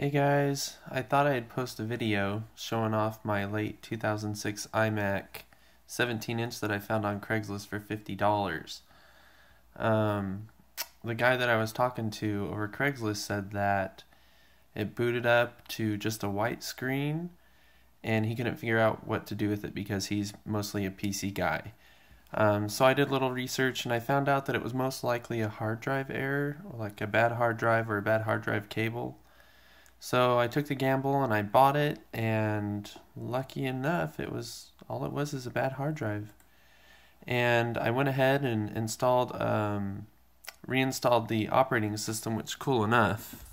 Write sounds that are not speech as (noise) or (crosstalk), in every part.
Hey guys, I thought I'd post a video showing off my late 2006 iMac 17 inch that I found on Craigslist for $50. Um, the guy that I was talking to over Craigslist said that it booted up to just a white screen and he couldn't figure out what to do with it because he's mostly a PC guy. Um, so I did a little research and I found out that it was most likely a hard drive error, like a bad hard drive or a bad hard drive cable. So I took the gamble and I bought it, and lucky enough, it was all it was is a bad hard drive. And I went ahead and installed, um, reinstalled the operating system, which, cool enough,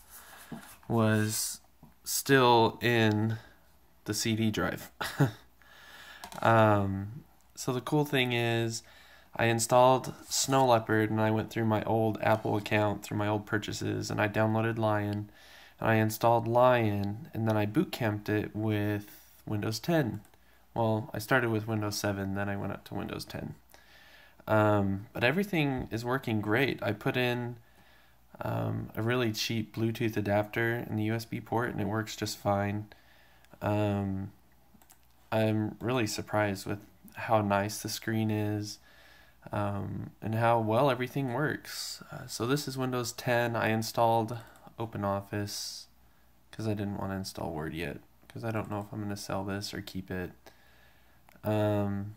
was still in the CD drive. (laughs) um, so the cool thing is, I installed Snow Leopard and I went through my old Apple account, through my old purchases, and I downloaded Lion. I installed Lion and then I boot camped it with Windows 10. Well, I started with Windows 7, then I went up to Windows 10. Um, but everything is working great. I put in um, a really cheap Bluetooth adapter in the USB port and it works just fine. Um, I'm really surprised with how nice the screen is um, and how well everything works. Uh, so this is Windows 10. I installed OpenOffice because I didn't want to install Word yet because I don't know if I'm going to sell this or keep it. Um,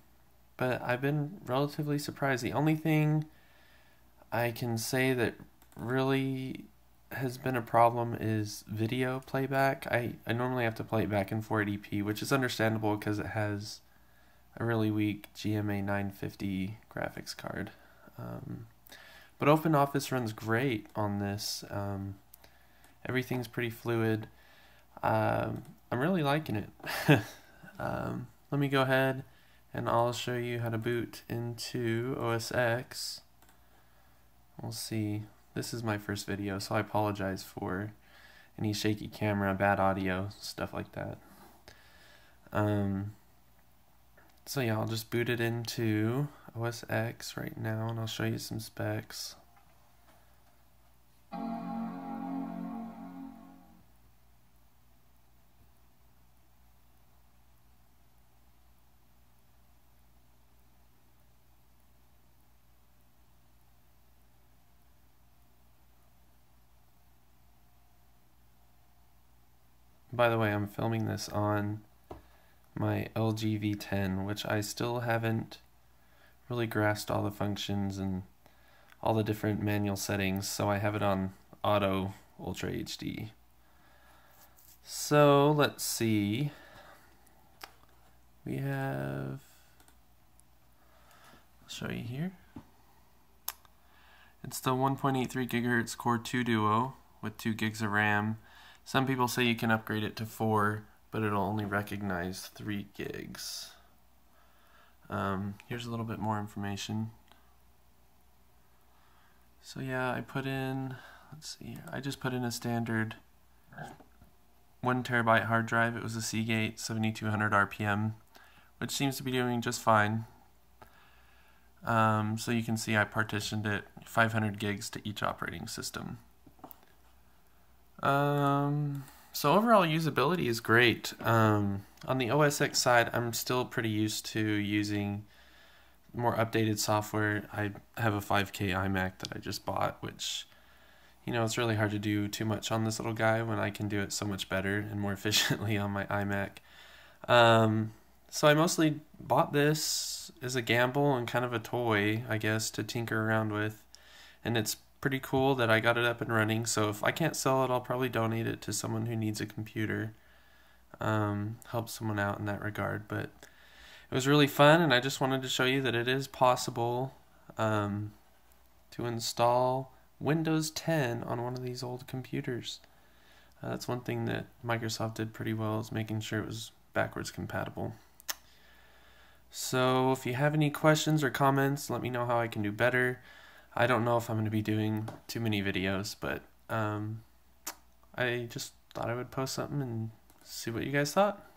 but I've been relatively surprised. The only thing I can say that really has been a problem is video playback. I, I normally have to play it back in 480p, which is understandable because it has a really weak GMA 950 graphics card. Um, but OpenOffice runs great on this. Um, everything's pretty fluid. Um, I'm really liking it. (laughs) um, let me go ahead and I'll show you how to boot into OS X. We'll see. This is my first video, so I apologize for any shaky camera, bad audio, stuff like that. Um, so yeah, I'll just boot it into OS X right now, and I'll show you some specs. By the way, I'm filming this on my LG V10, which I still haven't really grasped all the functions and all the different manual settings, so I have it on Auto Ultra HD. So let's see. We have, I'll show you here. It's the 1.83 gigahertz Core 2 Duo with 2 gigs of RAM some people say you can upgrade it to 4, but it'll only recognize 3 gigs. Um, here's a little bit more information. So yeah, I put in, let's see, I just put in a standard 1 terabyte hard drive. It was a Seagate 7200 RPM, which seems to be doing just fine. Um, so you can see I partitioned it 500 gigs to each operating system. Um, so overall usability is great. Um, on the OS X side, I'm still pretty used to using more updated software. I have a 5K iMac that I just bought, which, you know, it's really hard to do too much on this little guy when I can do it so much better and more (laughs) efficiently on my iMac. Um, so I mostly bought this as a gamble and kind of a toy, I guess, to tinker around with. And it's pretty cool that I got it up and running. So if I can't sell it, I'll probably donate it to someone who needs a computer. Um, help someone out in that regard. But it was really fun, and I just wanted to show you that it is possible um, to install Windows 10 on one of these old computers. Uh, that's one thing that Microsoft did pretty well is making sure it was backwards compatible. So if you have any questions or comments, let me know how I can do better. I don't know if I'm going to be doing too many videos, but um, I just thought I would post something and see what you guys thought.